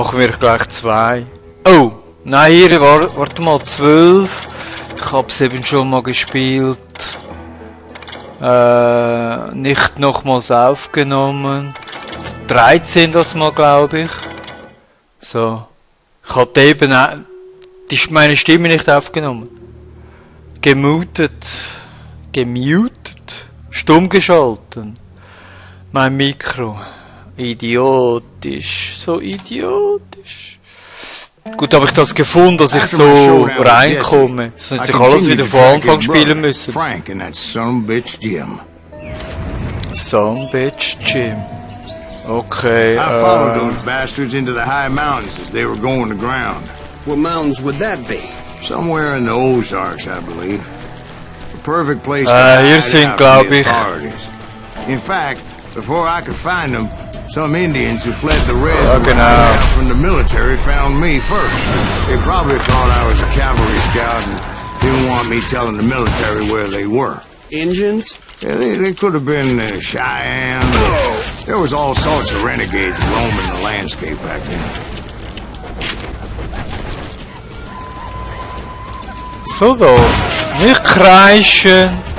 Machen wir gleich zwei. Oh! Nein, hier, war, warte mal, zwölf. Ich hab's eben schon mal gespielt. Äh, nicht nochmals aufgenommen. 13 das mal, glaube ich. So. Ich hatte eben auch, die, meine Stimme nicht aufgenommen. Gemutet. Gemutet. Stumm geschalten. Mein Mikro. Idiotisch. So idiotisch. Gut, habe ich das gefunden, dass ich so reinkomme. Sonst hätte ich alles wieder von Anfang spielen müssen. Frank and that son bitch Jim. Son bitch Jim. Okay, I followed äh, those bastards into the high mountains as they were going to ground. What mountains would that be? Somewhere in the Ozarks, I believe. The perfect place to Äh, hier hide sind, out from the ich- authorities. In fact, before I could find them, some Indians who fled the res Ja, and genau. ran out from the military found me first. They probably thought I was a cavalry scout and didn't want me telling the military where they were. Engines? Yeah, they, they could have been uh, Cheyenne. There was all sorts of renegades roaming the landscape back then. so those. Nicht kreischen.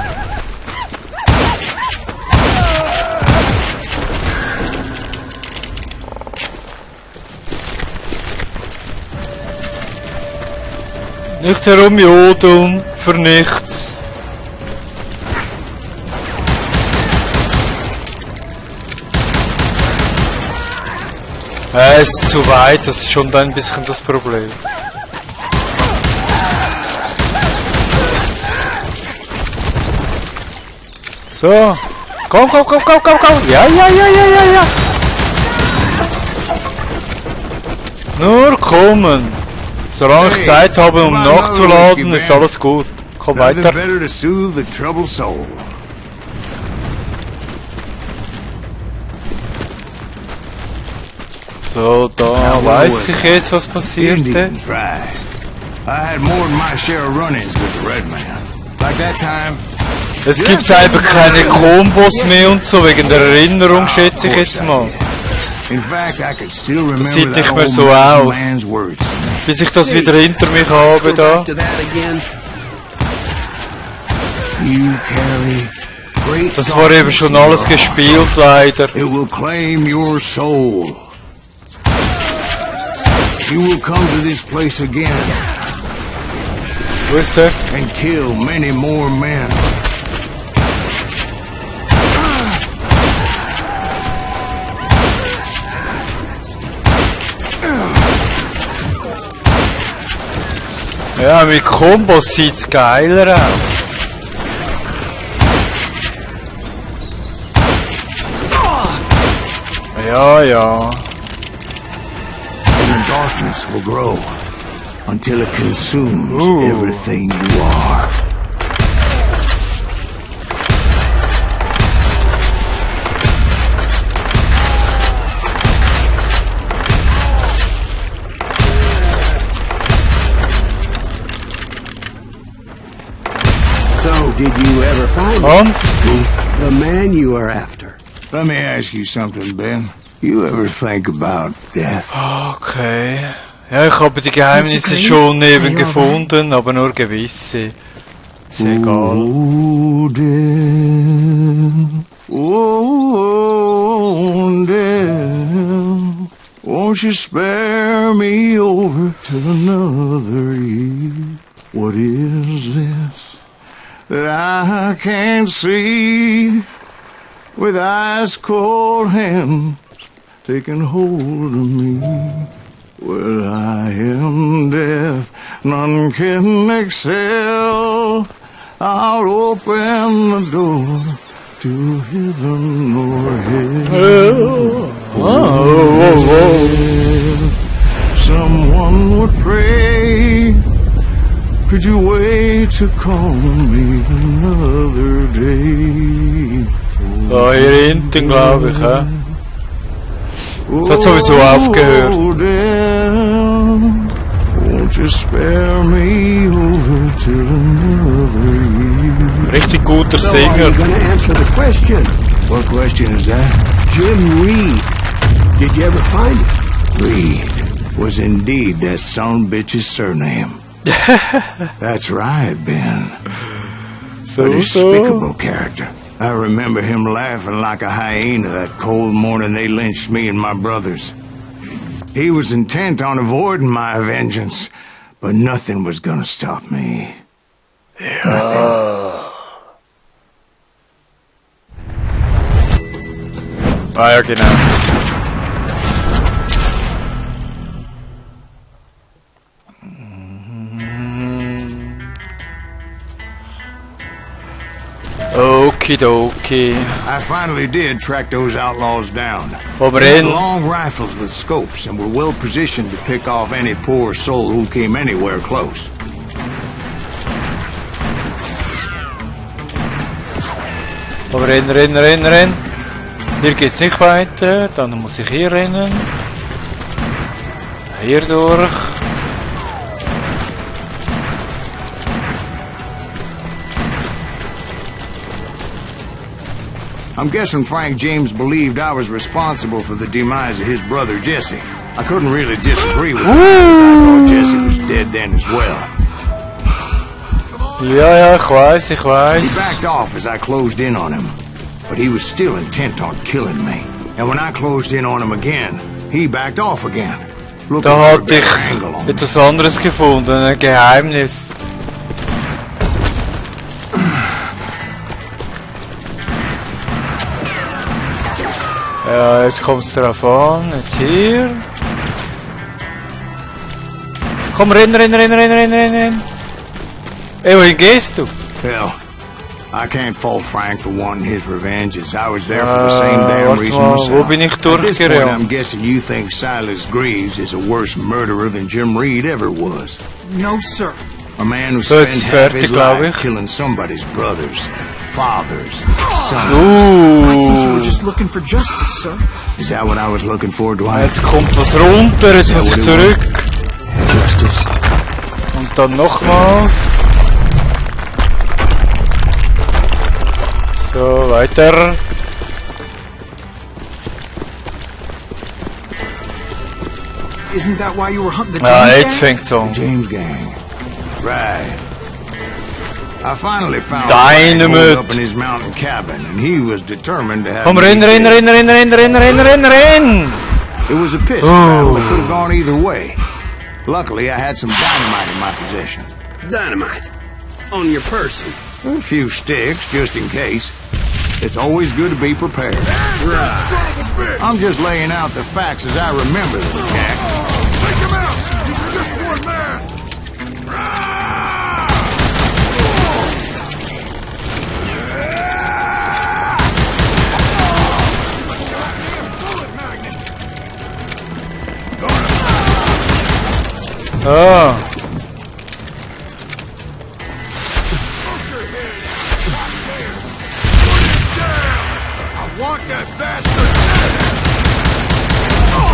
Nicht herumjodeln für nichts. Äh, ist zu weit, das ist schon ein bisschen das Problem. So. Komm, komm, komm, komm, komm, komm. Ja, ja, ja, ja, ja, ja. Nur kommen. Solange ich Zeit habe, um nachzuladen, ist alles gut. Komm weiter. So, da weiß ich jetzt, was passierte. Es gibt einfach keine Kombos mehr und so, wegen der Erinnerung schätze ich jetzt mal. Seit ich mir so aus. Bis ich das wieder hinter mich habe da. Das war eben schon alles gespielt, leider. You will come to this place again. Wo ist er? And kill many more men. Ja, mit Kombos sieht's geiler aus. Ja, ja. And darkness will grow until it consumes Ooh. everything you are. Did you ever find Komm. the man you are after? Let me ask you something, Ben. You ever think about death? Okay. Ja, ich habe die Geheimnisse schon eben gefunden, aber nur gewisse. Ist egal. Oh, death. Oh, death. Won't you spare me over to another year? What is this that I can't see with ice cold hands taking hold of me? Well, I am death, none can excel. I'll open the door to heaven or hell. Oh, oh, oh, Someone would pray. Could you wait to call me another day? Da hier hinten, glaube ich, hä? Es hat sowieso aufgehört. Oh, dear, Won't you spare me over till another year? Richtig guter So, are you Sänger. gonna answer the question? What question is that? Jim Reed. Did you ever find it? Reed. was indeed that son bitch's surname. That's right, Ben. So, A so. despicable character. I remember him laughing like a hyena that cold morning they lynched me and my brothers. He was intent on avoiding my vengeance, but nothing was gonna stop me. Ah ja, genau. Okidoki. I finally did track those outlaws down. They long rifles with scopes and were well positioned to pick off any poor soul who came anywhere close. Wir rennen, rennen, rennen, rennen. Hier geht's nicht weiter. Dann muss ich hier rennen. Hier durch. I'm guessing Frank James believed I was responsible for the demise of his brother Jesse. I couldn't really disagree with him because I thought Jesse was dead then as well. Ja, ja, ich He backed off as I closed in on him, but he was still intent on killing me. And when I closed in on him again, he backed off again. Da for a hatte better ich angle on me. etwas anderes gefunden, ein Geheimnis. Ja, jetzt kommt es drauf an. Jetzt hier. Komm, renn, renn, renn, renn, renn, renn, renn. Ey, wohin gehst du? Hell, I can't fault Frank for wanting his revenge as I was there for the same Uh, damn warte reason mal, myself. wo At this point. I'm guessing you think Silas Greaves is a worse murderer than Jim Reed ever was. No, sir. A man who So spent half his life killing somebody's brothers, fathers, sons. I think you were just looking for justice, sir. Is that what I was looking for, Dwight? jetzt kommt was runter, jetzt muss ich zurück. Justice. Und dann nochmals. So, weiter. Isn't that why you were hunting the Ah, James jetzt gang? fängt's an. James Gang. Right. I finally found Dynamite. Frank up in his mountain cabin, and he was determined to have Komm, me renn, renn, dead. renn, renn, renn, renn, renn, renn, renn! It was a pitched battle that could have gone either way. Luckily, I had some dynamite in my possession. Dynamite. On your person. A few sticks, just in case. It's always good to be prepared. Right. I'm just laying out the facts as I remember them, Jack. Take him out! Ah,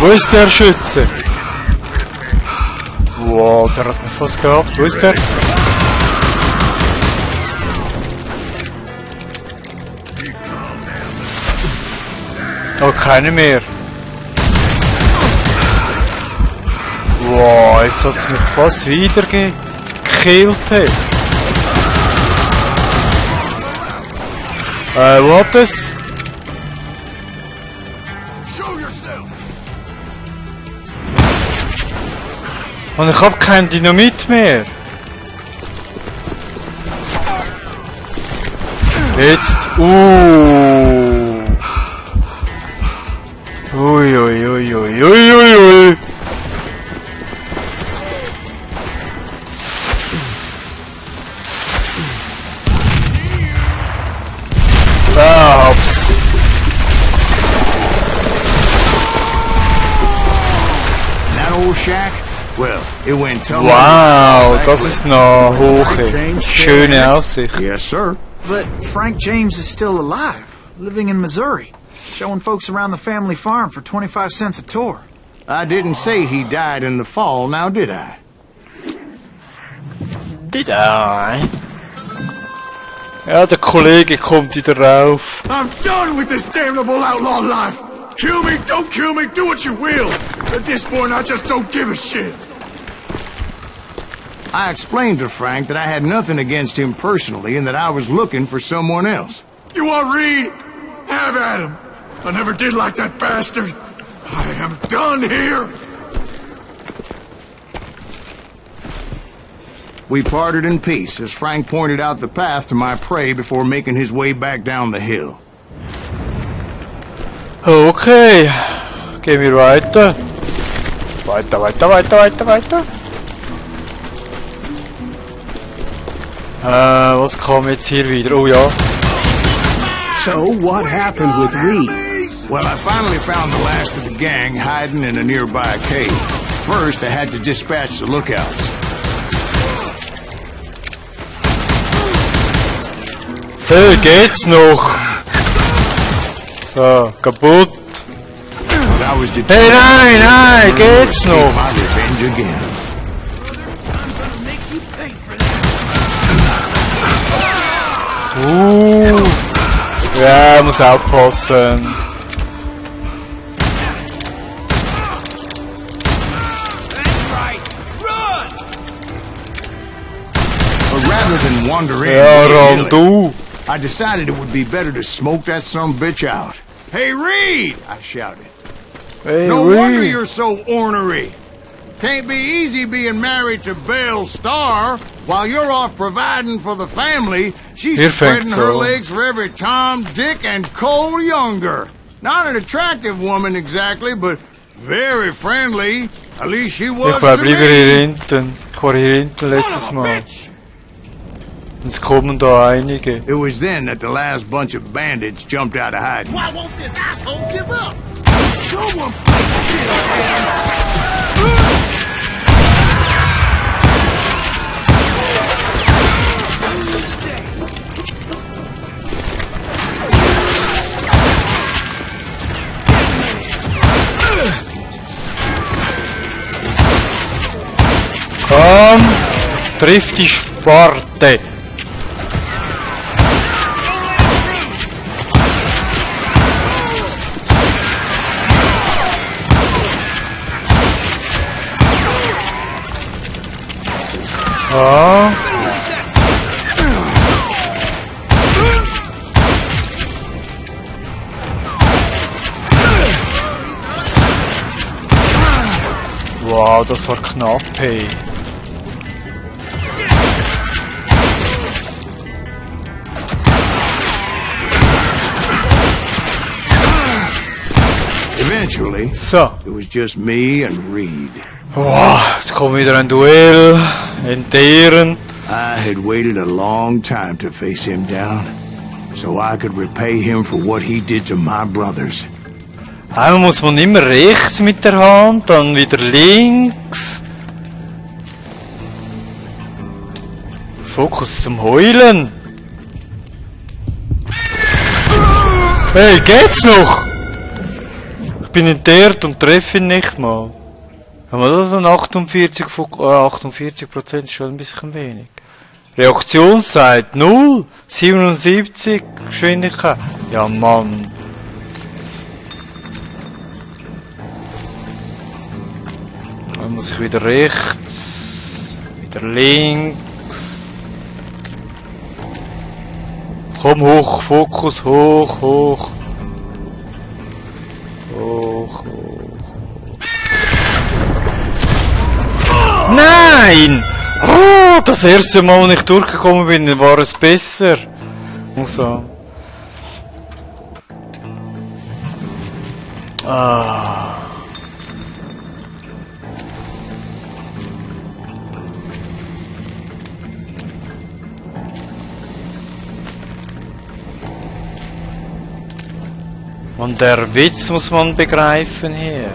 wo ist der Schütze? Wow, der hat mich fast gehabt. Wo ist der? Oh, keine mehr. Wow, jetzt hat es mich fast wieder gekillt. Hey. Äh, is? Show yourself! Und ich hab kein Dynamit mehr. Jetzt. Uh. Ui, ui, ui, ui, ui, ui, That shack? Well, it went tumbling. Wow, back das with- ist eine hohe, schöne Aussicht. Yes, sir. But Frank James is still alive, living in Missouri, showing folks around the family farm for 25 cents a tour. I didn't say he died in the fall, now did I? Did I? Ja, der Kollege kommt wieder rauf. I'm done with this damnable outlaw life! Kill me, don't kill me, do what you will! At this point, I just don't give a shit. I explained to Frank that I had nothing against him personally and that I was looking for someone else. You want Reed? Have at him. I never did like that bastard. I am done here. We parted in peace as Frank pointed out the path to my prey before making his way back down the hill. Okay. Gehen wir weiter. Weiter, weiter, weiter, weiter, weiter. Äh, was kam jetzt hier wieder? Oh ja. So, what happened with Reed? Well, I finally found the last of the gang hiding in a nearby cave. First, I had to dispatch the lookouts. Hey, geht's noch? So, kaputt. But I was determined Hey, nein, nein, to geht's escape noch? my revenge again. Uh. Ja, muss aufpassen. But rather than wander in, Ja, willy-nilly, ran du. I decided it would be better to smoke that some bitch out. Hey, Reed! I shouted. Hey, No wonder you're so ornery. Can't be easy being married to Belle Starr while you're off providing for the family. She's Hier spreading fängt's her legs for every Tom, Dick, and Cole Younger. Not an attractive woman exactly, but very friendly. At least she was Ich bleib to lieber me. hier hinten. Ich war hier hinten letztes Mal. Jetzt kommen da einige. It was then that the last bunch of bandits jumped out of hiding. Why won't this asshole give up? Someone shit, man. Komm, triff die. Ja. Wow, das war knapp, hey. Eventually, So. it was just me and Reed. Wow, jetzt kommt wieder ein Duell. Entehren. I had waited a long time to face him down, so I could repay him for what he did to my brothers. Einmal muss man immer rechts mit der Hand, dann wieder links. Fokus zum Heulen. Hey, geht's noch? Ich bin entehrt und treffe ihn nicht mal. Haben wir das an 48 Fok- äh, 48 Prozent schon ein bisschen wenig. Reaktionszeit 0, 77 Geschwindigkeit. Ja Mann. Dann muss ich wieder rechts, wieder links. Komm hoch, Fokus, hoch. Hoch, hoch, hoch. Nein! Oh, das erste Mal, als ich durchgekommen bin, war es besser. Und so. Ah. Und der Witz muss man begreifen hier.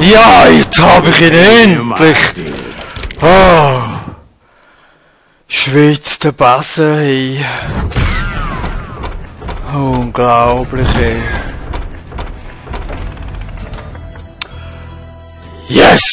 Ja, jetzt habe ich ihn endlich! Oh. Schwitzt der Basse, hey. Unglaublich, ey. Yes!